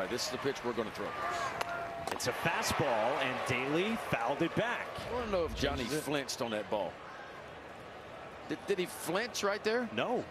by this is the pitch we're going to throw. It's a fastball, and Daly fouled it back. I don't know if Johnny flinched on that ball. Did, did he flinch right there? No.